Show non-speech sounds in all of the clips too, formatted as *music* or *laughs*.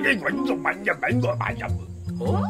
你滾動文入文個版入。哦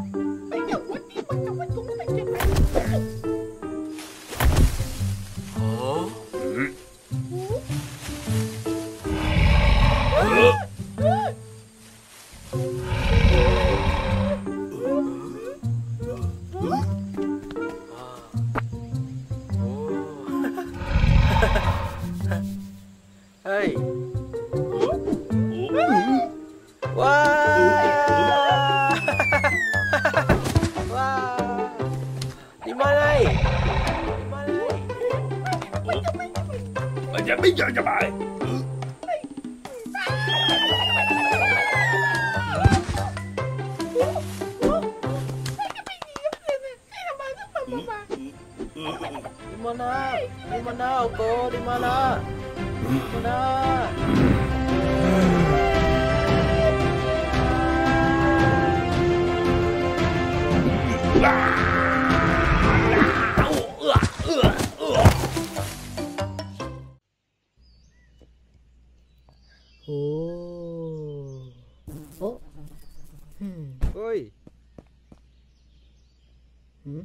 嗯，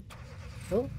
走。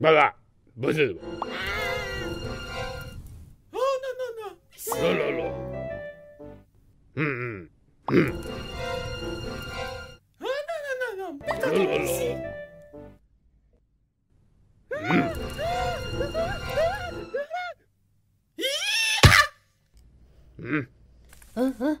Voilà, Oh non non non non,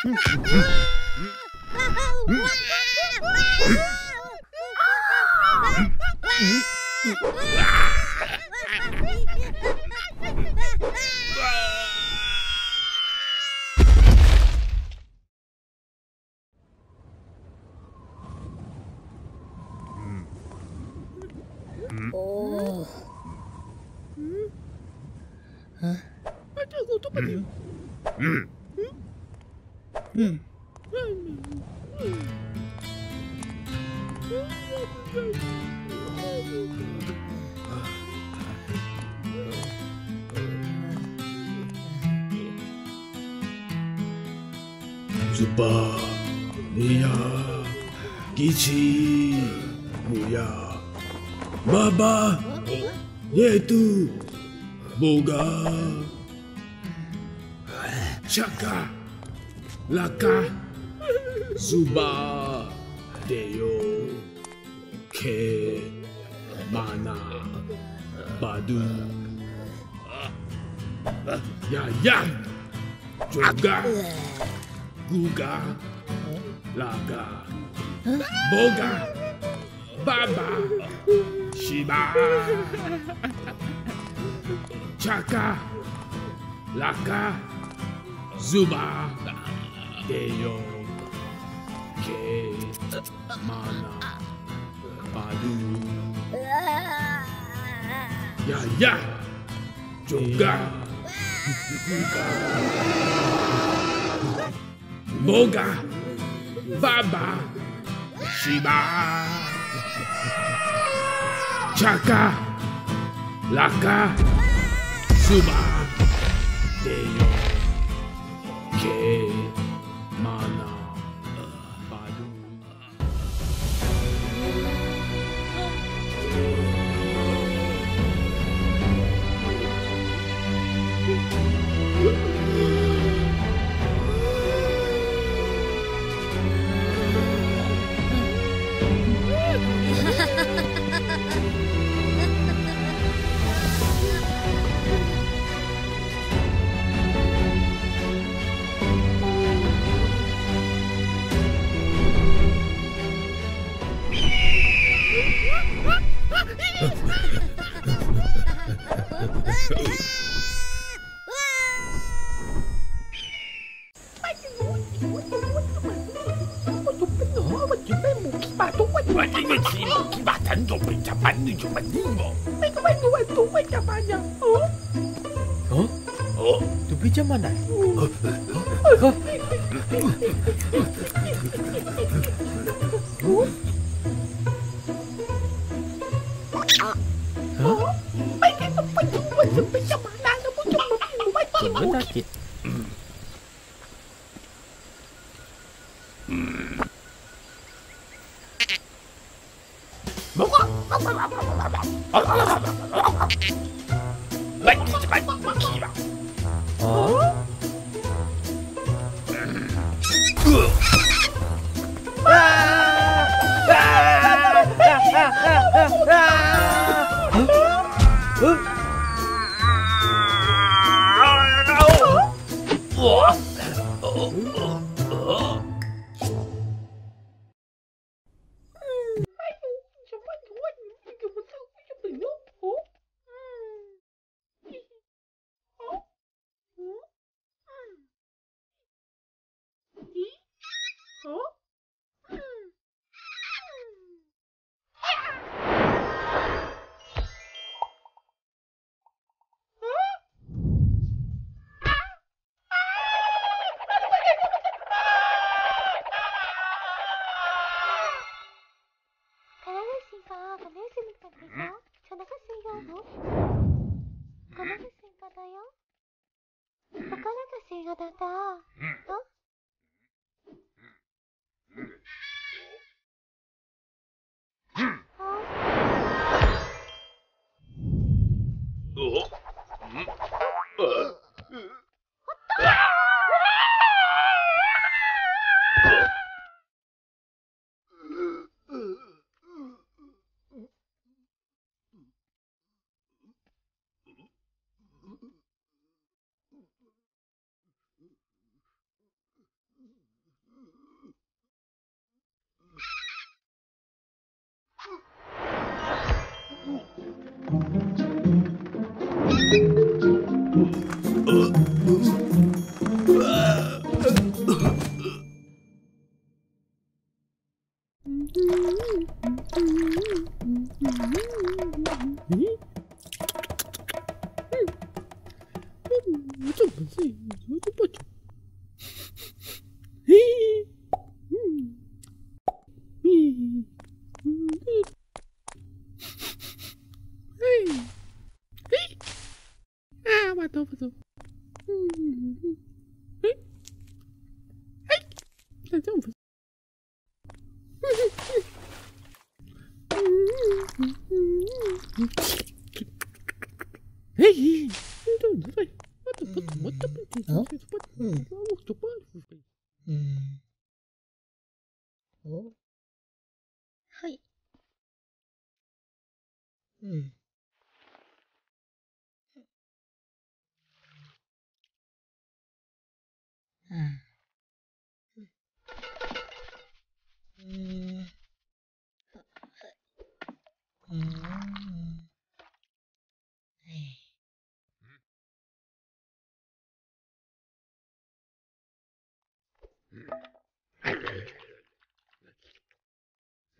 Shoo, *laughs* Laka Zuba Deo Ke Mana Badu Yaya Juga Guga Laka Boga Baba Shiba Chaka Laka Zuba uh. Keyo, Ke, Mana, Padu, Yaya, juga, Boga, Baba, Shiba, Chaka, Laka, Suba, Keyo.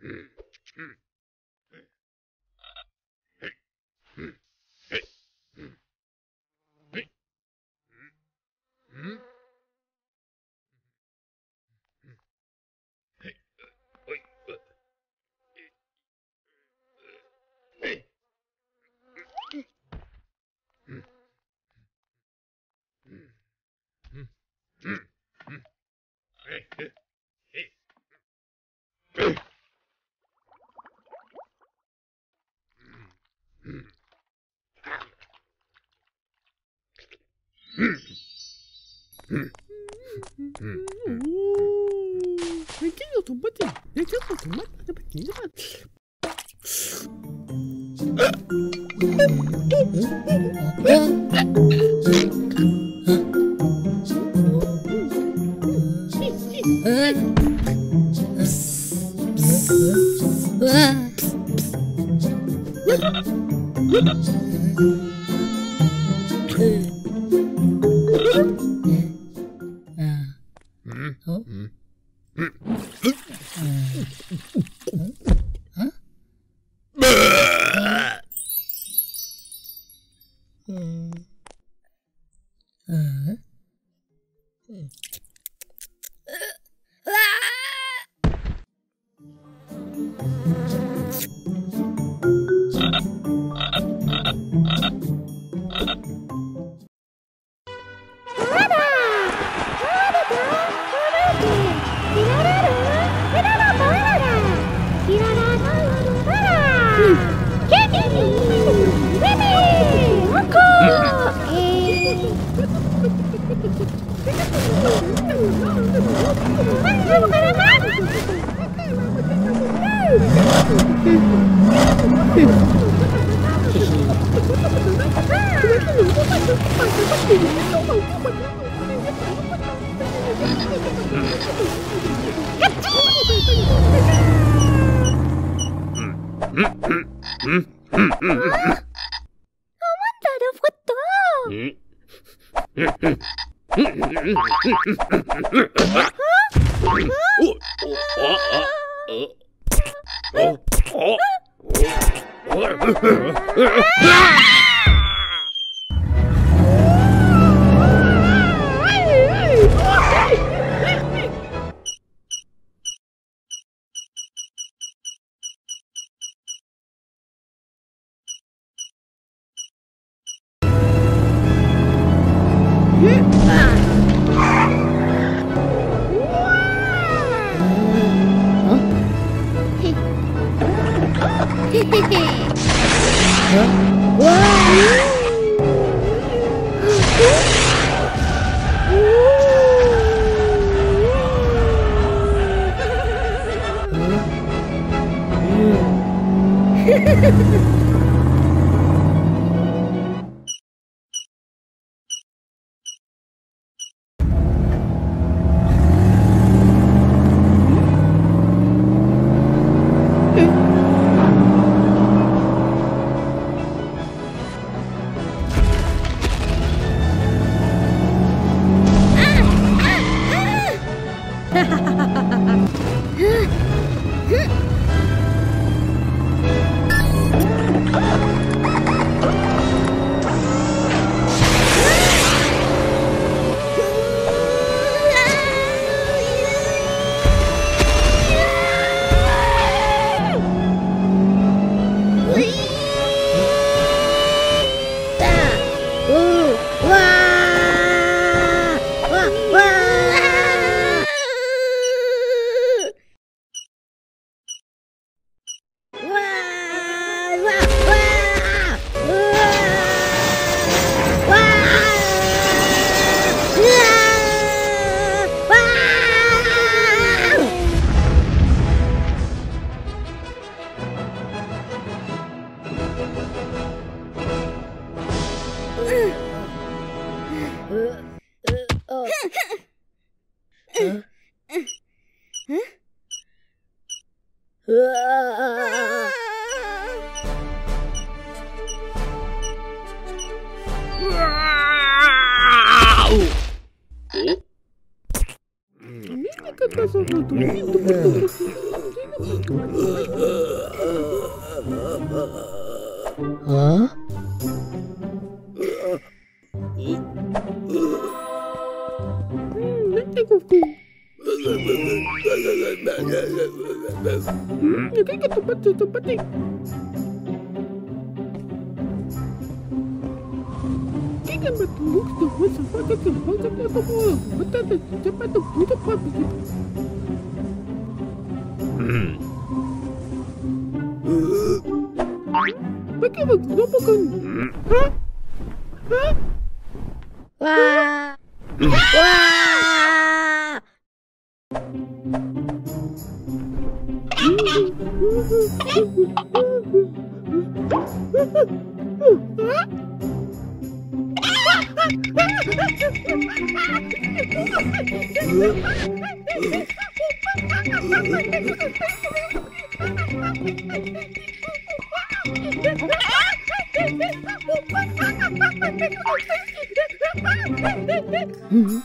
Mm-hmm. Wow! Huh? Mm-hmm.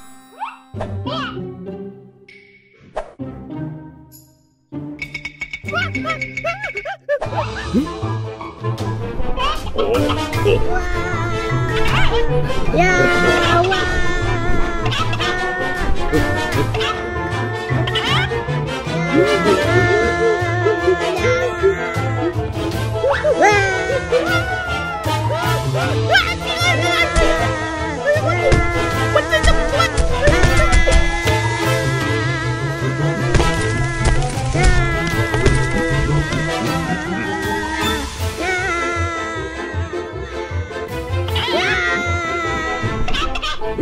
Oh, my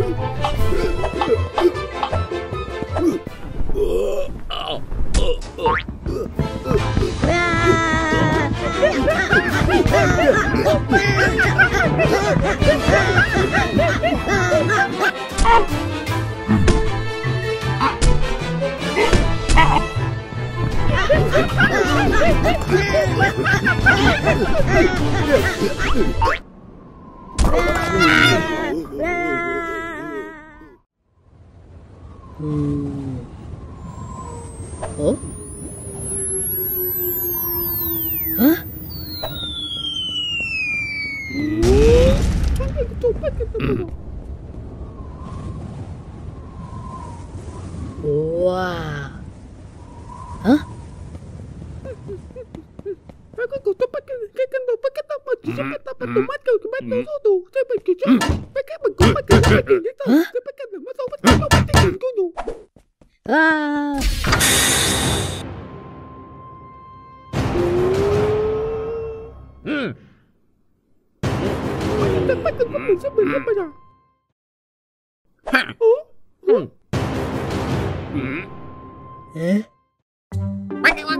God.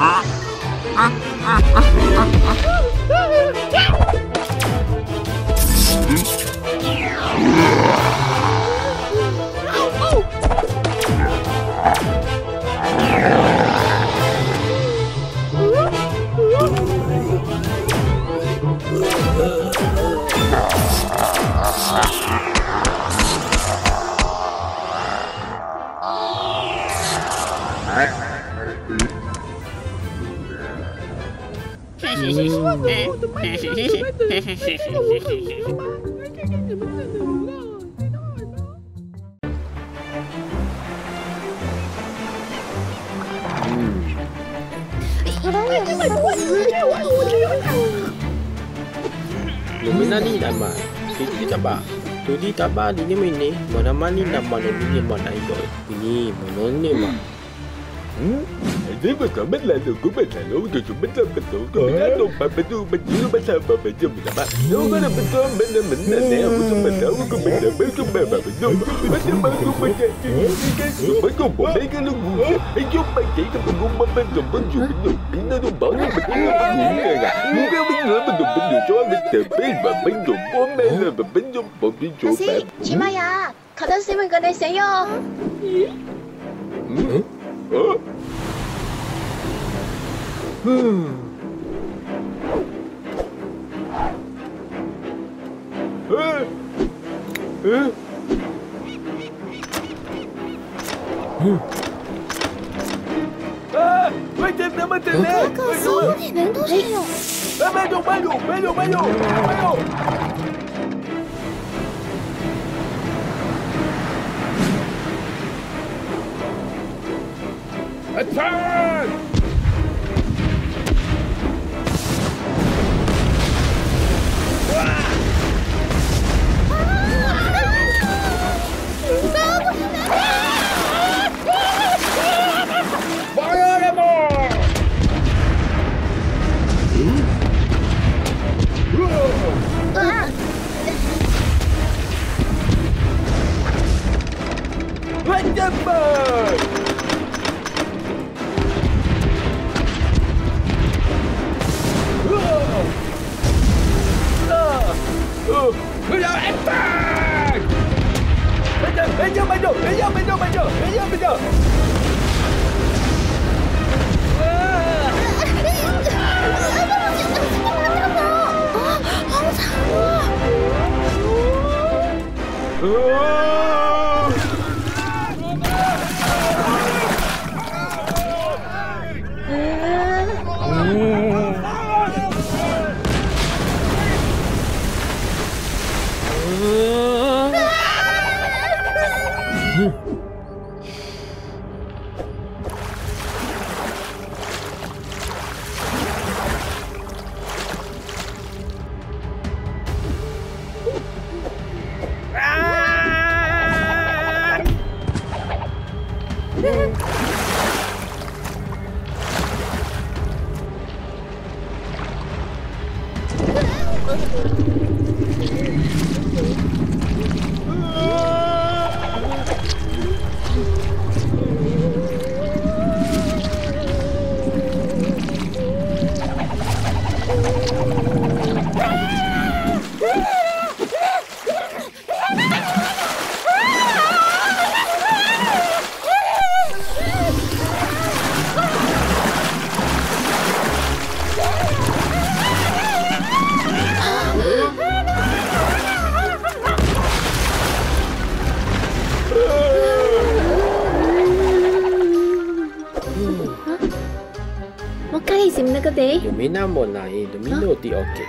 あああああああ Lumina ni nama. Jadi kita bah. Jadi kita bah di sini ni. Mana mana ni nama ni ni mana itu. Ini mana ni mah. Hmm. biết mà cả biết lại được của mình là lỗi từ chúng mình ra mình tổ tôi mình đã đụng mà mình đu mình giữ mình sao mà mình cho mình làm bạn đâu có là mình có mình là mình là nẻ của chúng mình đâu có mình là biết chúng mình mà mình đâu mình đã mang chúng mình cái cái cái gì mấy con bọn đấy cái lưng hùa ấy chúng mình chỉ cho mình cũng mang bên trong bên dù mình dùng mình đâu đụng bỏ nhưng mình cũng không những cái gà muốn cái mình nữa mình dùng mình dùng cho mình từ bên và mình dùng bốn bên là và mình dùng bọn đi chỗ bạn chị Maya 가다 쓰면 꺼내세요. 응? 어? 嗯。嗯。嗯。嗯。哎，点，慢点慢点，慢点，慢点，慢点，慢点。a t t e n t Timber! Bây giờ em tag! Bây giờ, bây giờ, bây giờ, bây giờ, bây giờ, bây giờ, bây giờ, bây giờ! Không sao! မင်းနာမော်နာရင်ဒမီနိုတီအိုကေ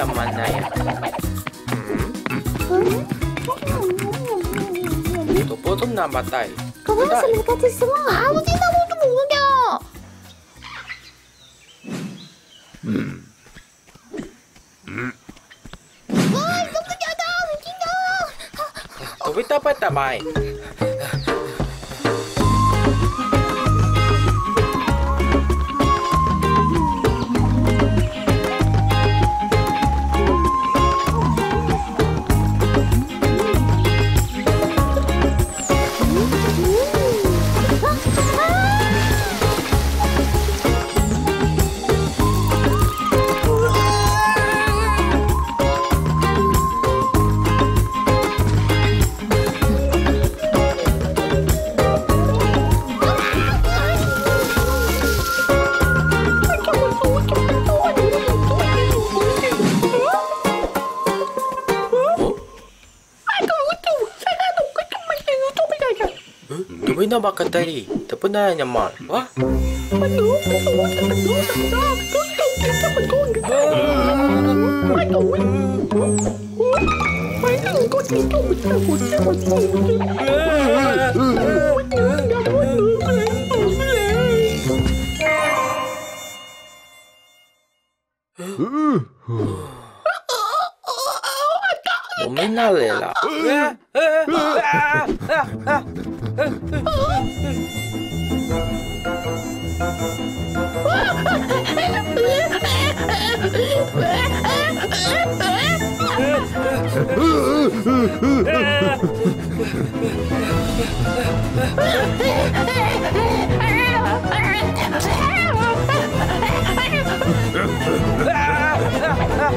teman ayah. Itu potong nak tay. Kamu sering kata semua. Aku tidak mau tunggu Hmm. Hmm. Hmm. Hmm. Hmm. Hmm. Hmm. Hmm. Hmm. Hmm. Hmm. Ina bakit tali? Tapos na niya mal. Wa? Ooh. みんなでだ。Ah!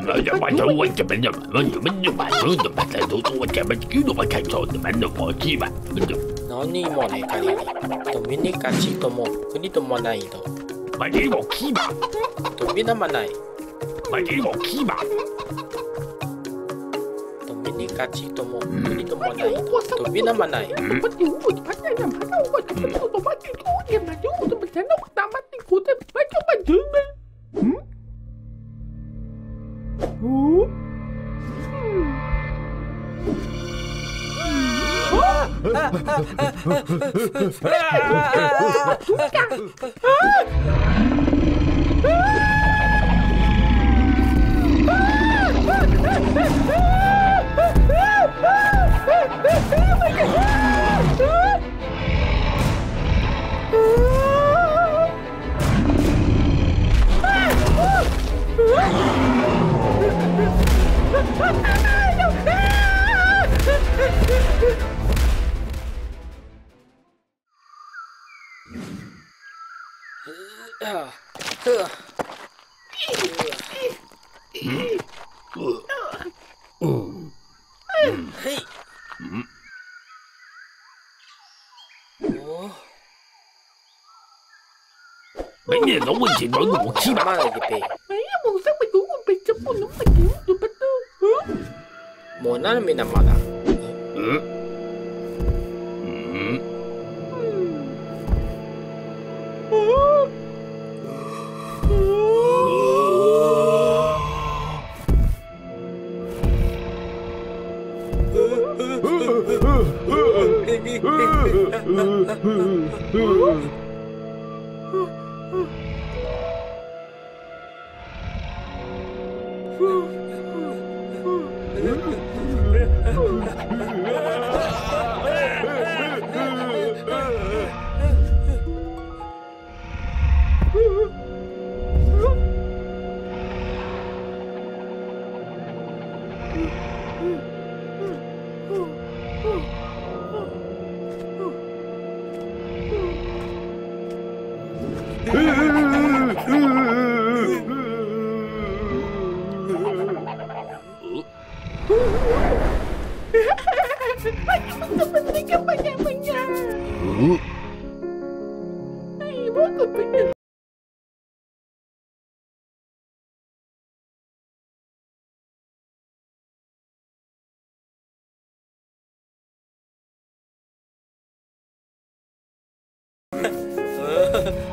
何もねかねに。ドミニカチとも国ともないど。マリゴキバ。ドミナマない。マリゴキバ。ドミニカチとも国ともないど。ドミナマない。うん Ah! 매년 너무 이제 너는 못 치마라 이게 매년 못 사면 너무 배짱 못 넘는 게 누가 또뭐 나는 미남 마다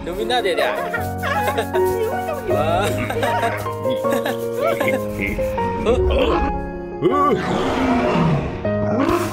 有没那点点？啊！哦。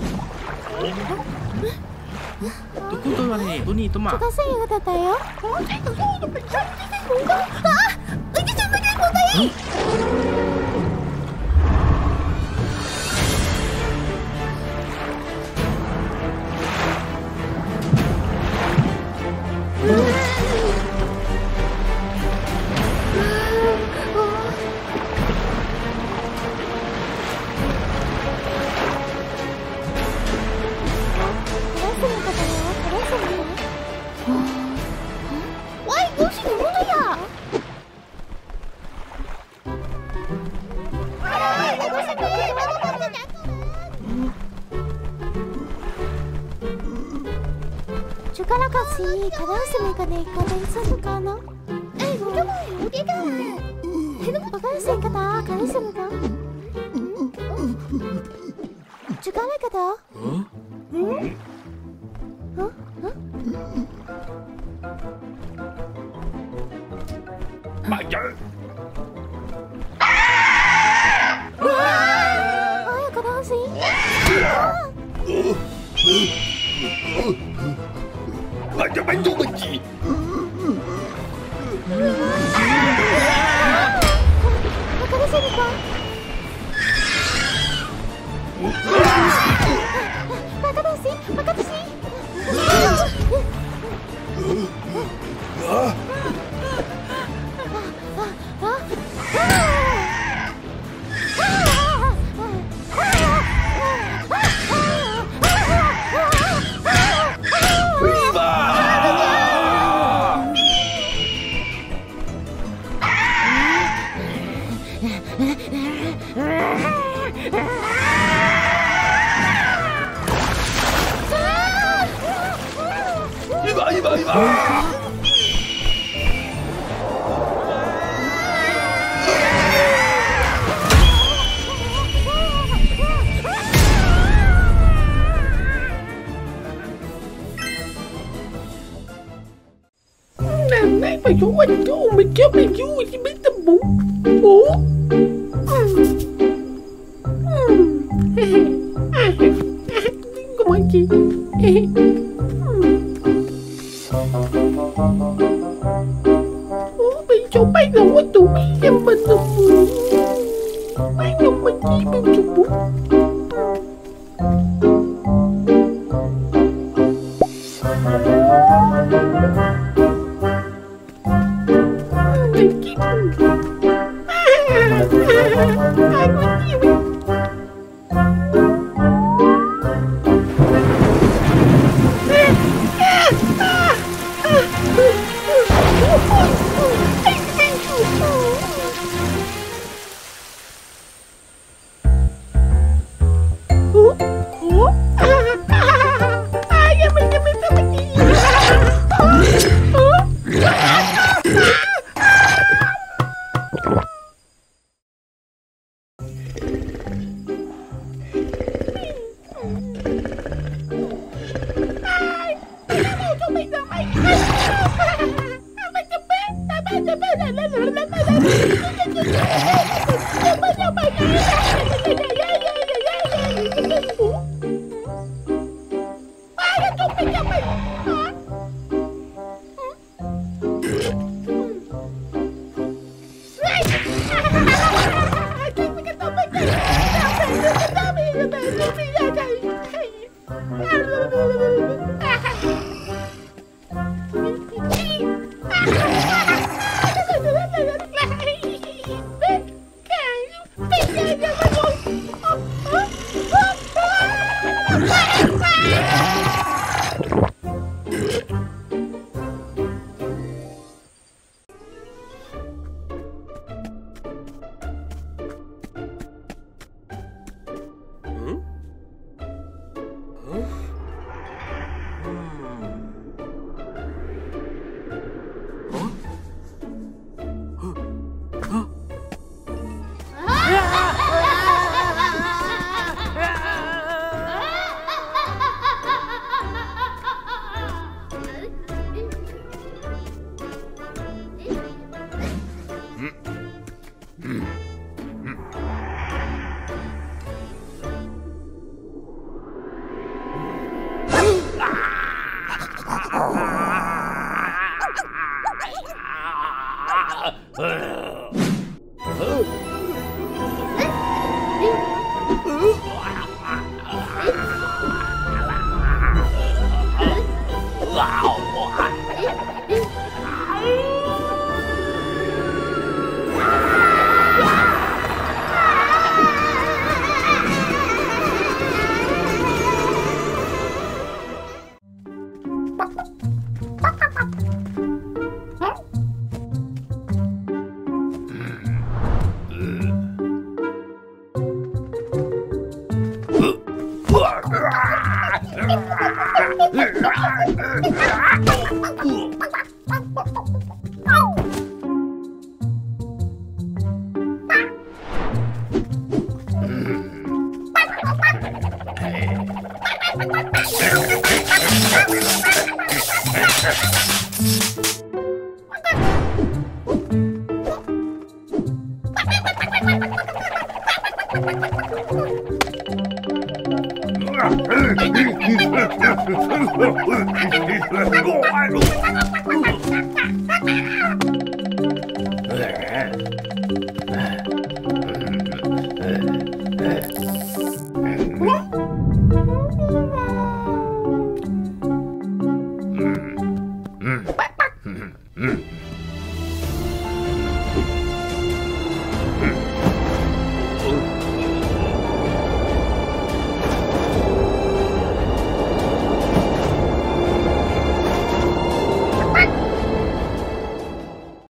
네눈이있더만제가쓰레기같았다요아의지잘못된거다に家電するかなえごかないよいかないわかりせんかたかりせんか죽어나가다 Yeah.